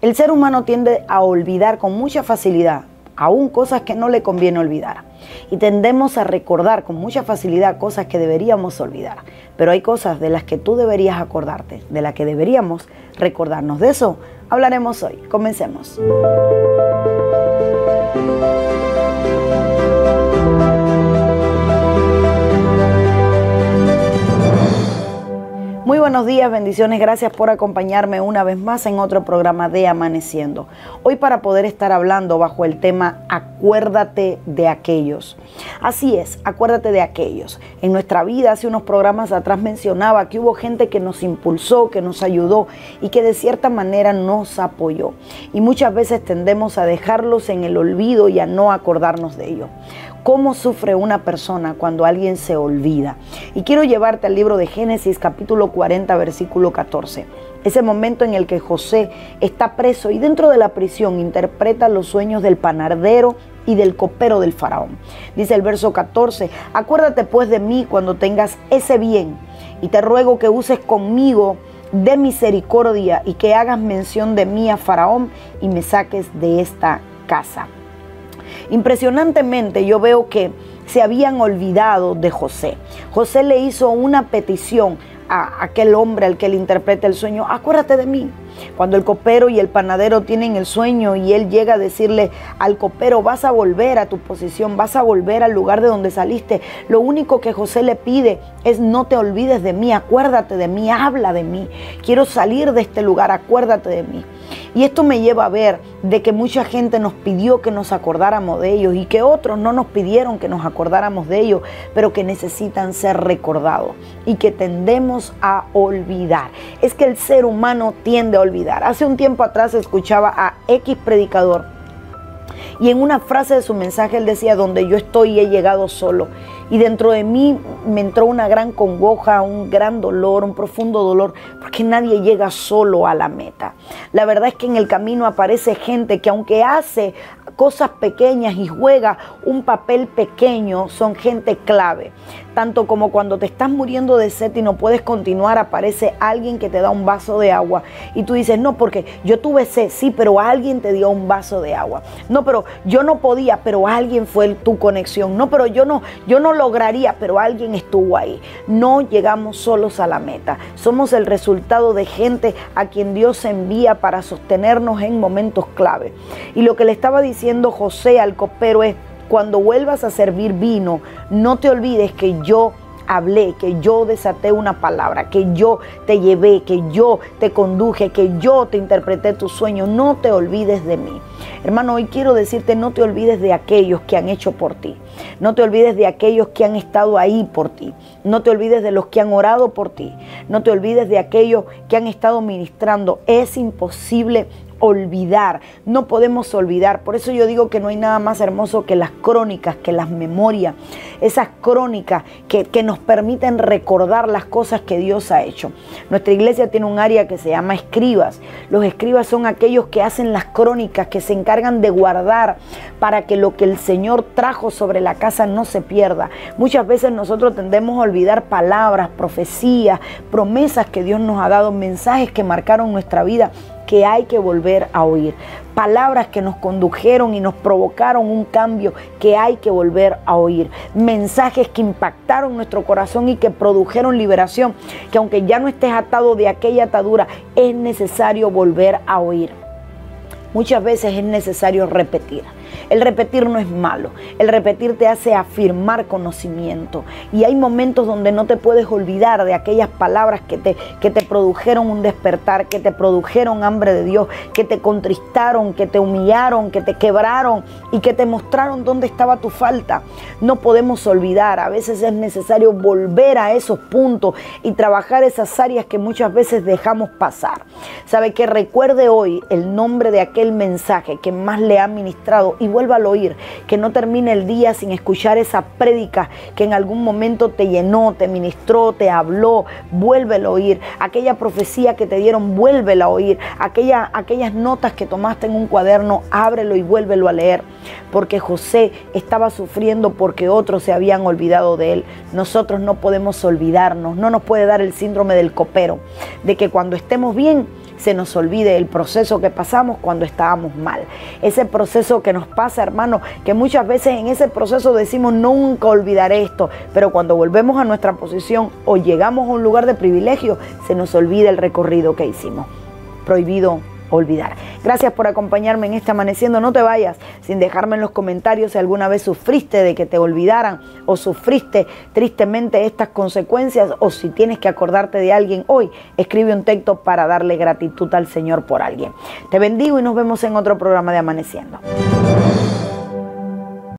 El ser humano tiende a olvidar con mucha facilidad, aún cosas que no le conviene olvidar. Y tendemos a recordar con mucha facilidad cosas que deberíamos olvidar. Pero hay cosas de las que tú deberías acordarte, de las que deberíamos recordarnos. De eso hablaremos hoy. Comencemos. Buenos días, bendiciones, gracias por acompañarme una vez más en otro programa de Amaneciendo. Hoy para poder estar hablando bajo el tema Acuérdate de aquellos. Así es, acuérdate de aquellos. En nuestra vida, hace unos programas atrás mencionaba que hubo gente que nos impulsó, que nos ayudó y que de cierta manera nos apoyó. Y muchas veces tendemos a dejarlos en el olvido y a no acordarnos de ellos cómo sufre una persona cuando alguien se olvida. Y quiero llevarte al libro de Génesis capítulo 40 versículo 14. Ese momento en el que José está preso y dentro de la prisión interpreta los sueños del panardero y del copero del faraón. Dice el verso 14, acuérdate pues de mí cuando tengas ese bien y te ruego que uses conmigo de misericordia y que hagas mención de mí a faraón y me saques de esta casa. Impresionantemente yo veo que se habían olvidado de José. José le hizo una petición a aquel hombre al que le interpreta el sueño, acuérdate de mí. Cuando el copero y el panadero tienen el sueño y él llega a decirle al copero, vas a volver a tu posición, vas a volver al lugar de donde saliste, lo único que José le pide es no te olvides de mí, acuérdate de mí, habla de mí, quiero salir de este lugar, acuérdate de mí. Y esto me lleva a ver de que mucha gente nos pidió que nos acordáramos de ellos y que otros no nos pidieron que nos acordáramos de ellos, pero que necesitan ser recordados y que tendemos a olvidar. Es que el ser humano tiende a olvidar. Hace un tiempo atrás escuchaba a X predicador y en una frase de su mensaje él decía, donde yo estoy he llegado solo. Y dentro de mí me entró una gran congoja, un gran dolor, un profundo dolor, porque nadie llega solo a la meta. La verdad es que en el camino aparece gente que aunque hace cosas pequeñas y juega un papel pequeño, son gente clave. Tanto como cuando te estás muriendo de sed y no puedes continuar, aparece alguien que te da un vaso de agua y tú dices, no, porque yo tuve sed, sí, pero alguien te dio un vaso de agua. No, pero yo no podía, pero alguien fue tu conexión. No, pero yo no, yo no lograría, pero alguien estuvo ahí. No llegamos solos a la meta. Somos el resultado de gente a quien Dios envía para sostenernos en momentos clave. Y lo que le estaba diciendo José al copero es, cuando vuelvas a servir vino, no te olvides que yo hablé, que yo desaté una palabra, que yo te llevé, que yo te conduje, que yo te interpreté tu sueño. No te olvides de mí. Hermano, hoy quiero decirte, no te olvides de aquellos que han hecho por ti. No te olvides de aquellos que han estado ahí por ti. No te olvides de los que han orado por ti. No te olvides de aquellos que han estado ministrando. Es imposible olvidar, no podemos olvidar. Por eso yo digo que no hay nada más hermoso que las crónicas, que las memorias, esas crónicas que, que, nos permiten recordar las cosas que Dios ha hecho. Nuestra iglesia tiene un área que se llama escribas. Los escribas son aquellos que hacen las crónicas, que se encargan de guardar para que lo que el Señor trajo sobre la casa no se pierda. Muchas veces nosotros tendemos a olvidar palabras, profecías, promesas que Dios nos ha dado, mensajes que marcaron nuestra vida que hay que volver a oír. Palabras que nos condujeron y nos provocaron un cambio que hay que volver a oír. Mensajes que impactaron nuestro corazón y que produjeron liberación, que aunque ya no estés atado de aquella atadura, es necesario volver a oír. Muchas veces es necesario repetir. El repetir no es malo. El repetir te hace afirmar conocimiento. Y hay momentos donde no te puedes olvidar de aquellas palabras que te, que te produjeron un despertar, que te produjeron hambre de Dios, que te contristaron, que te humillaron, que te quebraron y que te mostraron dónde estaba tu falta. No podemos olvidar. A veces es necesario volver a esos puntos y trabajar esas áreas que muchas veces dejamos pasar. Sabe que recuerde hoy el nombre de aquel mensaje que más le ha ministrado y vuelva a oír, que no termine el día sin escuchar esa prédica que en algún momento te llenó, te ministró, te habló, vuélvelo a oír, aquella profecía que te dieron, vuélvela a oír, aquella, aquellas notas que tomaste en un cuaderno, ábrelo y vuélvelo a leer, porque José estaba sufriendo porque otros se habían olvidado de él. Nosotros no podemos olvidarnos, no nos puede dar el síndrome del copero, de que cuando estemos bien, se nos olvide el proceso que pasamos cuando estábamos mal. Ese proceso que nos pasa, hermano, que muchas veces en ese proceso decimos nunca olvidaré esto, pero cuando volvemos a nuestra posición o llegamos a un lugar de privilegio, se nos olvida el recorrido que hicimos. Prohibido olvidar. Gracias por acompañarme en este amaneciendo. No te vayas sin dejarme en los comentarios si alguna vez sufriste de que te olvidaran o sufriste tristemente estas consecuencias o si tienes que acordarte de alguien hoy, escribe un texto para darle gratitud al Señor por alguien. Te bendigo y nos vemos en otro programa de Amaneciendo.